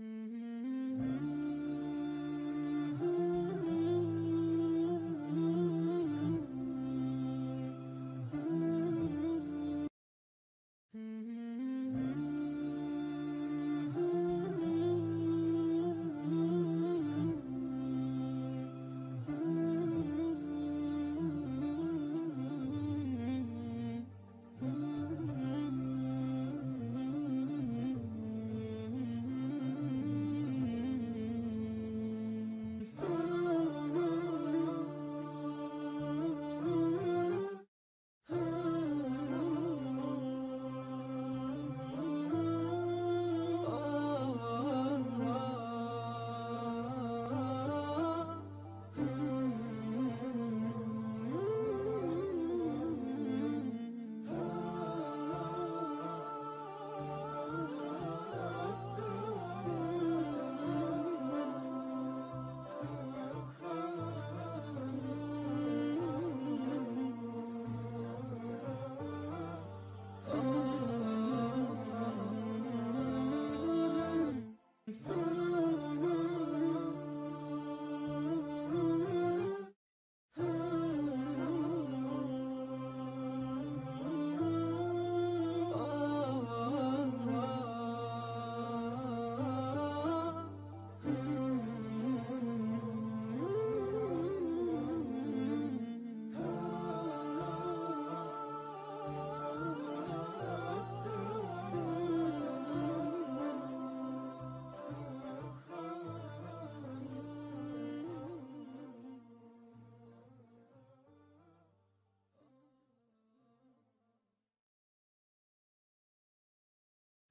Mm-hmm.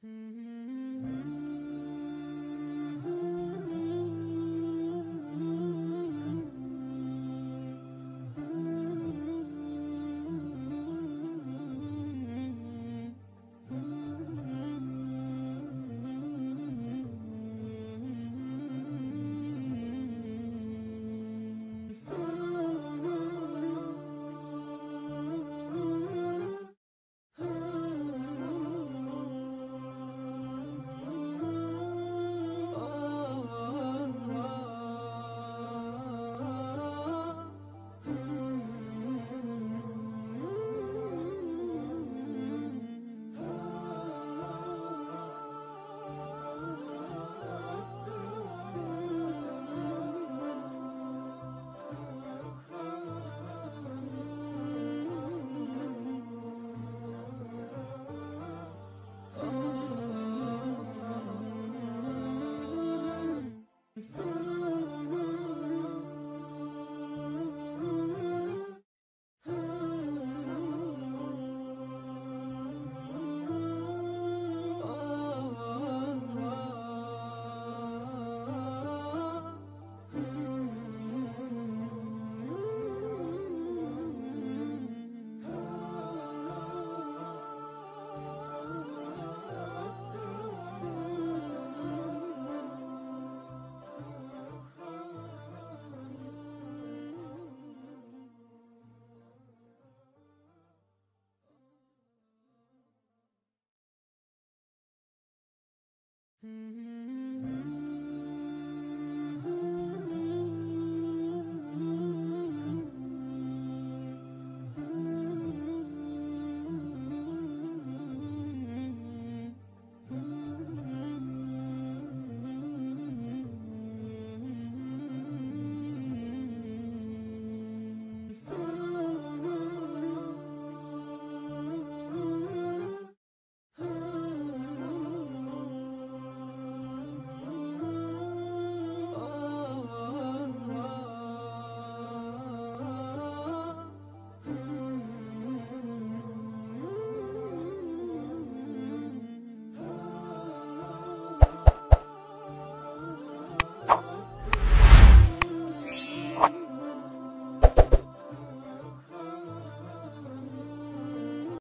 Mm-hmm. Mm-hmm.